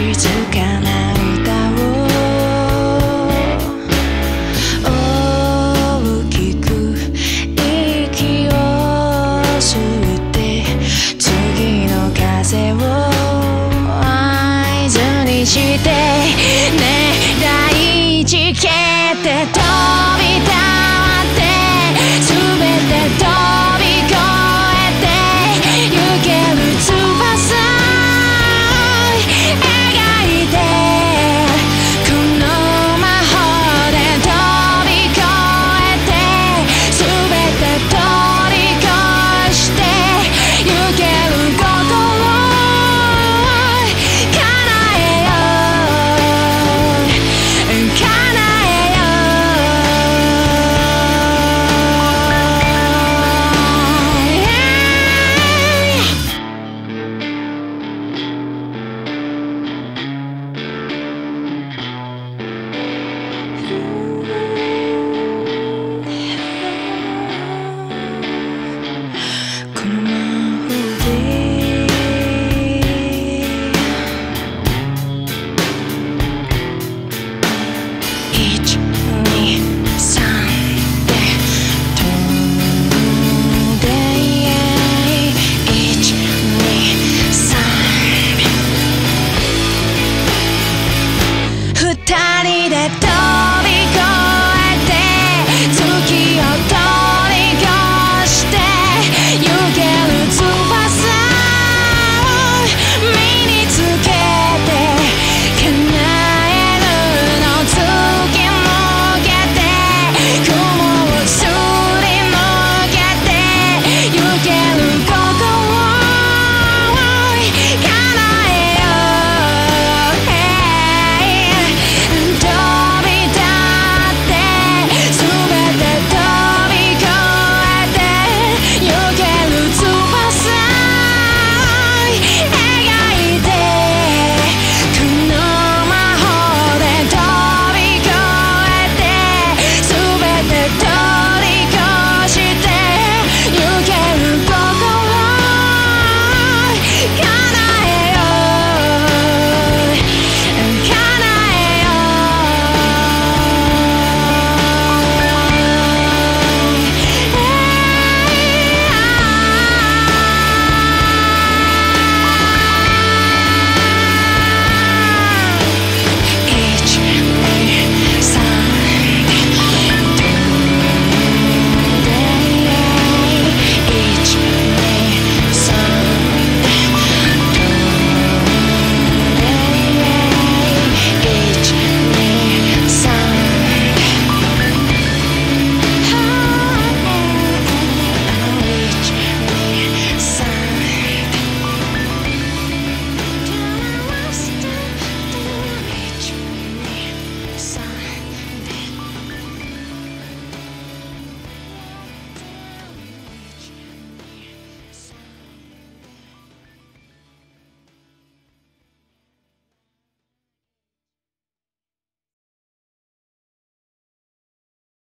静かな歌を大きく息を吸って次の風を合図にしてね大事けってと